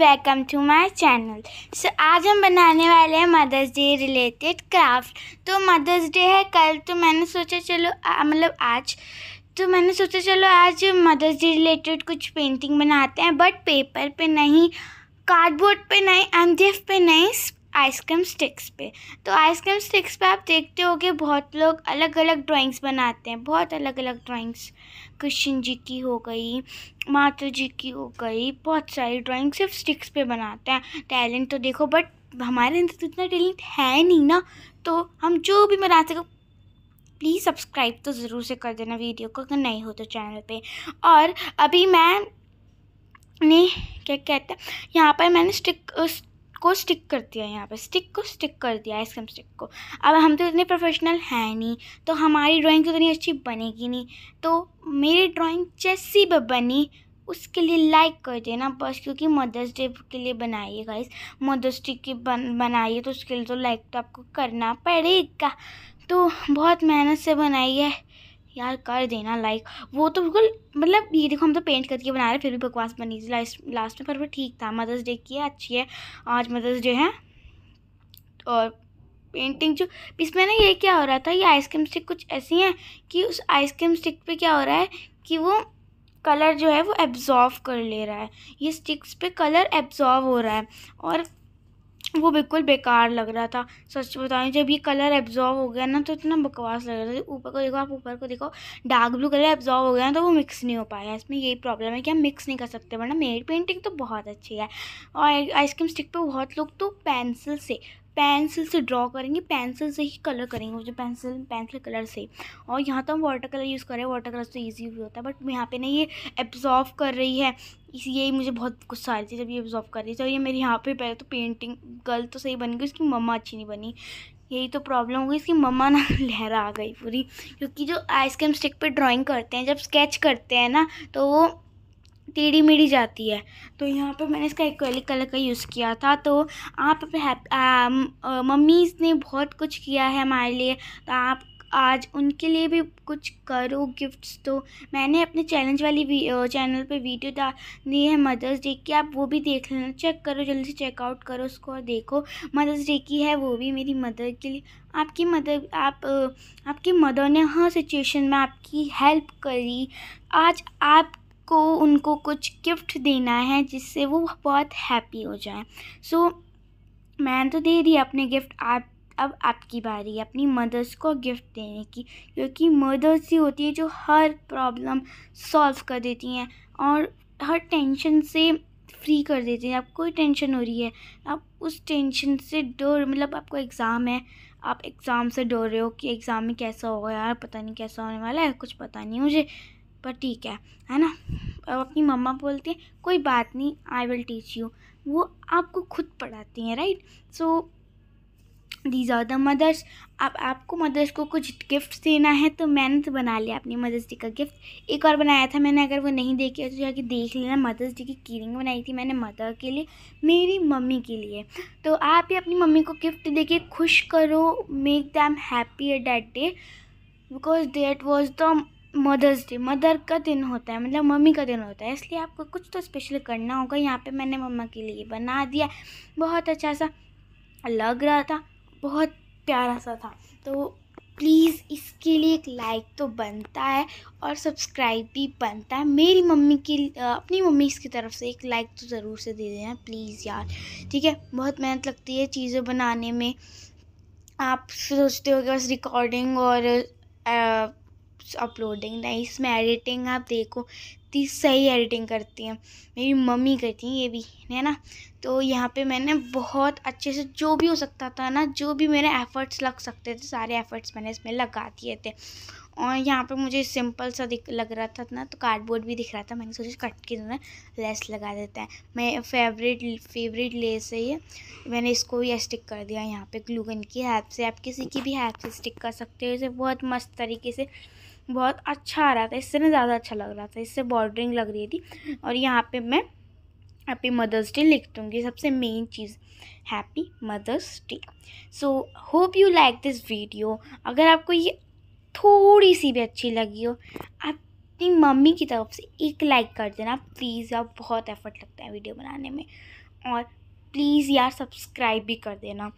Welcome to my channel so आज हम बनाने वाले हैं मदर्स डे रिलेटेड क्राफ्ट तो मदर्स डे है कल तो मैंने सोचा चलो मतलब आज तो मैंने सोचा चलो आज मदर्स डे रिलेटेड कुछ पेंटिंग बनाते हैं बट पेपर पे नहीं कार्डबोर्ड पे नहीं एम पे नहीं आइसक्रीम स्टिक्स पे. तो आइसक्रीम स्टिक्स पे आप देखते हो बहुत लोग अलग अलग ड्राइंग्स बनाते हैं, बहुत अलग अलग ड्राइंग्स कृष्ण जी की हो गई, माता जी की हो गई, बहुत सारी ड्राइंग सिर्फ़ स्टिक्स पे बनाते हैं। टैलेंट तो देखो बट हमारे अंदर तो इतना टैलेंट है नहीं ना तो हम जो भी बना सको प्लीज़ सब्सक्राइब तो ज़रूर से कर देना वीडियो को, अगर नहीं हो तो चैनल पे। और अभी मैं ने क्या कहते हैं? यहाँ पर मैंने स्टिक को स्टिक कर दिया यहाँ पे। स्टिक को स्टिक कर दिया आइसक्रीम स्टिक को। अब हम तो इतने प्रोफेशनल हैं नहीं तो हमारी ड्राइंग तो इतनी अच्छी बनेगी नहीं। तो मेरी ड्राइंग जैसी भी बनी, उसके लिए लाइक कर देना बस, क्योंकि मदर्स डे के लिए बनाइए गाइस मदर्स डे की बन बनाइए तो उसके लिए तो लाइक तो आपको करना पड़ेगा। तो बहुत मेहनत से बनाई है। यार कर देना लाइक वो तो बिल्कुल मतलब ये देखो हम तो पेंट करके बना रहे फिर भी बकवास बनी थी लास्ट लास्ट में, पर वो ठीक था। मदर्स डे की है, अच्छी है। आज मदर्स डे है। और पेंटिंग जो, इसमें ना ये क्या हो रहा था, ये आइसक्रीम स्टिक कुछ ऐसी हैं कि उस आइसक्रीम स्टिक पे क्या हो रहा है कि वो कलर जो है वो एब्जॉर्व कर ले रहा है। ये स्टिक्स पे कलर एब्जॉर्व हो रहा है। और वो बिल्कुल बेकार लग रहा था। सच बताऊँ, जब ये कलर एब्जॉर्व हो गया ना तो इतना बकवास लग रहा था। ऊपर को देखो, आप ऊपर को देखो डार्क ब्लू कलर एब्जॉर्व हो गया ना तो वो मिक्स नहीं हो पाया। इसमें यही प्रॉब्लम है कि हम मिक्स नहीं कर सकते, वरना मेरी पेंटिंग तो बहुत अच्छी है। और आइसक्रीम स्टिक पे बहुत लोग तो पेंसिल से पेंसिल से ड्रॉ करेंगे, पेंसिल से ही कलर करेंगे वो जो पेंसिल पेंसिल कलर से। और यहाँ तो हम वाटर कलर यूज़ करें वाटर कलर तो ईजी भी होता है, बट यहाँ पे ना ये एब्जॉर्व कर रही है। इस यही मुझे बहुत गुस्सा आ रही थी जब ये एब्जॉर्व कर रही थी और ये मेरे यहाँ पे पहले तो पेंटिंग गर्ल तो सही बन गई, उसकी मम्मा अच्छी नहीं बनी। यही तो प्रॉब्लम हो गई, इसकी मम्मा ना लहरा आ गई पूरी, क्योंकि जो आइसक्रीम स्टिक पे ड्राइंग करते हैं, जब स्केच करते हैं ना तो वो टेढ़ी मेढ़ी जाती है। तो यहाँ पे मैंने इसका एक्रेलिक कलर का यूज़ किया था। तो आप मम्मीज़ ने बहुत कुछ किया है हमारे लिए। तो आप आज उनके लिए भी कुछ करो गिफ्ट्स तो मैंने अपने चैलेंज वाली चैनल पे वीडियो दी है मदर्स डे की। आप वो भी देख लेना। चेक करो, जल्दी से चेकआउट करो उसको और देखो। मदर्स डे की है वो भी मेरी मदर के लिए। आपकी मदर आप आपकी मदर ने हर सिचुएशन में आपकी हेल्प करी। आज आप को उनको कुछ गिफ्ट देना है जिससे वो बहुत हैप्पी हो जाए। सो so, मैंने तो दे दी अपने गिफ्ट। आप अब आपकी बारी है अपनी मदर्स को गिफ्ट देने की क्योंकि मदर्स ही होती हैं जो हर प्रॉब्लम सॉल्व कर देती हैं और हर टेंशन से फ्री कर देती हैं। आपको कोई टेंशन हो रही है आप उस टेंशन से डर मतलब आपको एग्ज़ाम है आप एग्ज़ाम से डर रहे हो कि एग्ज़ाम में कैसा होगा यार पता नहीं कैसा होने वाला है कुछ पता नहीं मुझे। पर ठीक है है ना? अब अपनी मम्मा बोलती हैं, कोई बात नहीं आई विल टीच यू वो आपको खुद पढ़ाती हैं right so these are the mothers अब आपको मदर्स को कुछ गिफ्ट देना है तो मैंने तो बना लिया अपनी मदर्स डे का गिफ्ट एक और बनाया था मैंने, अगर वो नहीं देखे तो जाके देख लेना मदर्स डे की कीरिंग बनाई थी मैंने मदर के लिए, मेरी मम्मी के लिए. तो आप ही अपनी मम्मी को गिफ्ट दे के खुश करो make them happy at that day because that was the Mother's Day mother का दिन होता है मतलब मम्मी का दिन होता है इसलिए आपको कुछ तो स्पेशल करना होगा। यहाँ पे मैंने मम्मा के लिए बना दिया। बहुत अच्छा सा लग रहा था बहुत प्यारा सा था। तो प्लीज़ इसके लिए एक लाइक तो बनता है और सब्सक्राइब भी बनता है। मेरी मम्मी की अपनी मम्मी इसकी तरफ़ से एक लाइक तो ज़रूर से दे देना प्लीज़ यार। ठीक है? बहुत मेहनत लगती है चीज़ें बनाने में। आप सोचते हो कि बस रिकॉर्डिंग और आ, अपलोडिंग नहीं इसमें एडिटिंग आप देखो, इतनी सही एडिटिंग करती हैं। मेरी मम्मी करती हैं ये भी, है ना? तो यहाँ पे मैंने बहुत अच्छे से, जो भी हो सकता था ना, जो भी मेरे एफ़र्ट्स लग सकते थे, सारे एफ़र्ट्स मैंने इसमें लगा दिए थे। और यहाँ पे मुझे सिंपल सा दिख, लग रहा था ना तो कार्डबोर्ड भी दिख रहा था, मैंने सोचा कट के ना लेस लगा देता है। मैं फेवरेट फेवरेट लेस है ये मैंने इसको भी स्टिक कर दिया यहाँ पे ग्लूगन की हेल्प से। आप किसी की भी हेल्प से स्टिक कर सकते हो, इसे बहुत मस्त तरीके से बहुत अच्छा आ रहा था, इससे ना ज़्यादा अच्छा लग रहा था, इससे बॉर्डरिंग लग रही थी। और यहाँ पे मैं हैप्पी मदर्स डे लिख दूँगी, सबसे main cheese happy Mother's Day so hope you like this video अगर आपको ये थोड़ी सी भी अच्छी लगी हो आप अपनी मम्मी की तरफ़ से एक लाइक कर देना प्लीज़ आप बहुत एफर्ट लगता है वीडियो बनाने में। और प्लीज़ यार सब्सक्राइब भी कर देना।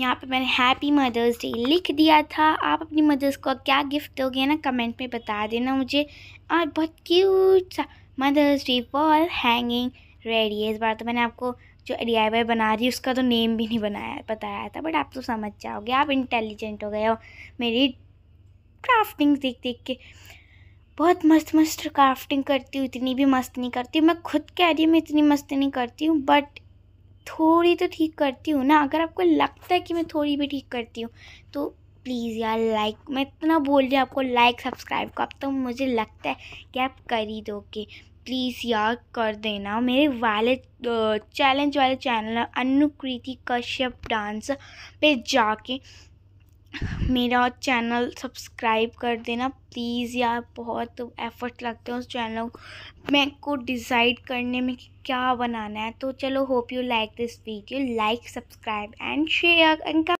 यहाँ पे मैंने हैप्पी मदर्स डे लिख दिया था। आप अपनी मदर्स को क्या गिफ्ट दोगे ना कमेंट में बता देना मुझे। और बहुत क्यूट सा Mother's Day wall hanging ready है। इस बार तो मैंने आपको जो डी बना रही उसका तो नेम भी नहीं बनाया, बताया था। बट आप तो समझ जाओगे। आप इंटेलिजेंट हो गए हो मेरी क्राफ्टिंग देख देख के। बहुत मस्त मस्त क्राफ्टिंग करती हूँ। इतनी भी मस्त नहीं करती हूँ। मैं खुद कह रही हूँ, मैं इतनी मस्त नहीं करती हूँ। बट थोड़ी तो ठीक करती हूँ ना, अगर आपको लगता है कि मैं थोड़ी भी ठीक करती हूँ तो प्लीज़ यार लाइक मैं इतना बोल रही हूँ आपको लाइक सब्सक्राइब को, अब तो मुझे लगता है कि आप कर ही दोगे। प्लीज़ यार कर देना, मेरे वाले चैलेंज वाले चैनल अनुकृति कश्यप डांस पे जाके मेरा चैनल सब्सक्राइब कर देना, प्लीज़ यार, बहुत एफर्ट लगते हैं उस चैनल मैं को डिसाइड करने में कि क्या बनाना है तो चलो hope you like this video like subscribe and share and